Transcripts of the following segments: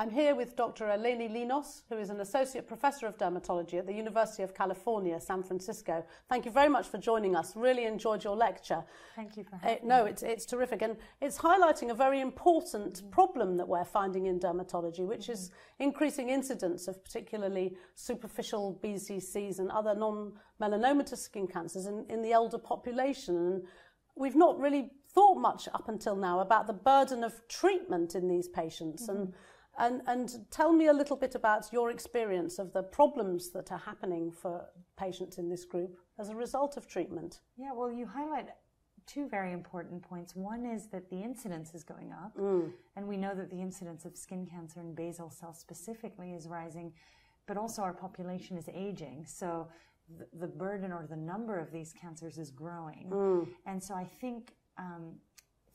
I'm here with Dr. Eleni Linos, who is an associate professor of dermatology at the University of California, San Francisco. Thank you very much for joining us. Really enjoyed your lecture. Thank you for having it, No, it's, it's terrific. And it's highlighting a very important mm-hmm. problem that we're finding in dermatology, which mm-hmm. is increasing incidence of particularly superficial BCCs and other non melanomatous skin cancers in, in the elder population. And we've not really thought much up until now about the burden of treatment in these patients. Mm-hmm. And and, and tell me a little bit about your experience of the problems that are happening for patients in this group as a result of treatment. Yeah, well, you highlight two very important points. One is that the incidence is going up, mm. and we know that the incidence of skin cancer and basal cell specifically is rising, but also our population is aging. So the, the burden or the number of these cancers is growing. Mm. And so I think um,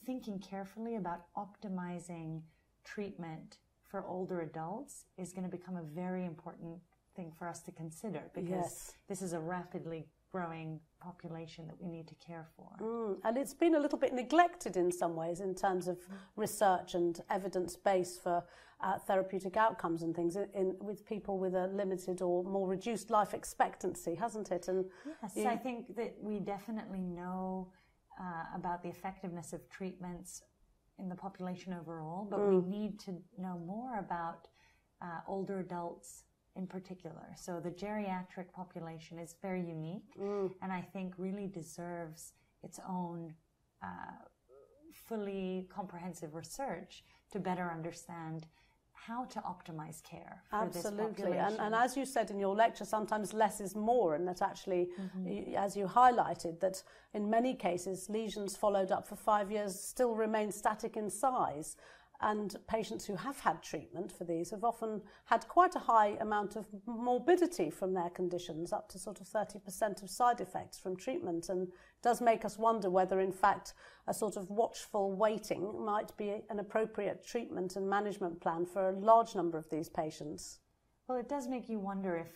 thinking carefully about optimizing treatment for older adults is going to become a very important thing for us to consider because yes. this is a rapidly growing population that we need to care for. Mm, and it's been a little bit neglected in some ways in terms of research and evidence base for uh, therapeutic outcomes and things in, in, with people with a limited or more reduced life expectancy, hasn't it? And yes, you, I think that we definitely know uh, about the effectiveness of treatments in the population overall, but mm. we need to know more about uh, older adults in particular. So the geriatric population is very unique mm. and I think really deserves its own uh, fully comprehensive research to better understand how to optimize care absolutely. And, and, as you said in your lecture sometimes less is more and that actually mm-hmm. as you highlighted that in many cases lesions followed up for five years still remain static in size and patients who have had treatment for these have often had quite a high amount of morbidity from their conditions, up to sort of 30% of side effects from treatment. And does make us wonder whether, in fact, a sort of watchful waiting might be an appropriate treatment and management plan for a large number of these patients. Well, it does make you wonder if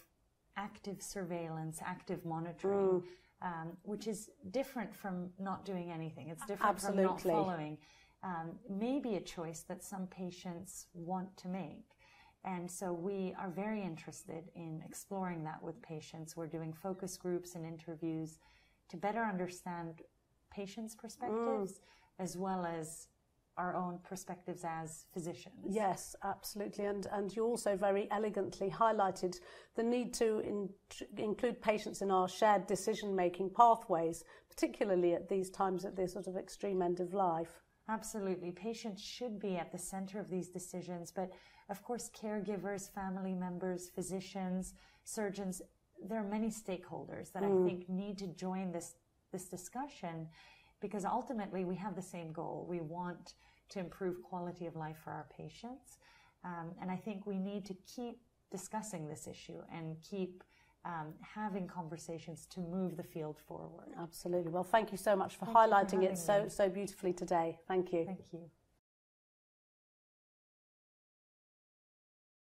active surveillance, active monitoring, mm. um, which is different from not doing anything, it's different Absolutely. from not following um, may be a choice that some patients want to make. And so we are very interested in exploring that with patients. We're doing focus groups and interviews to better understand patients' perspectives mm. as well as our own perspectives as physicians. Yes, absolutely. And, and you also very elegantly highlighted the need to in, include patients in our shared decision making pathways, particularly at these times at this sort of extreme end of life. Absolutely. Patients should be at the center of these decisions, but of course, caregivers, family members, physicians, surgeons, there are many stakeholders that mm. I think need to join this, this discussion because ultimately we have the same goal. We want to improve quality of life for our patients. Um, and I think we need to keep discussing this issue and keep um, having conversations to move the field forward. Absolutely. Well, thank you so much for thank highlighting for it so, so beautifully today. Thank you. Thank you.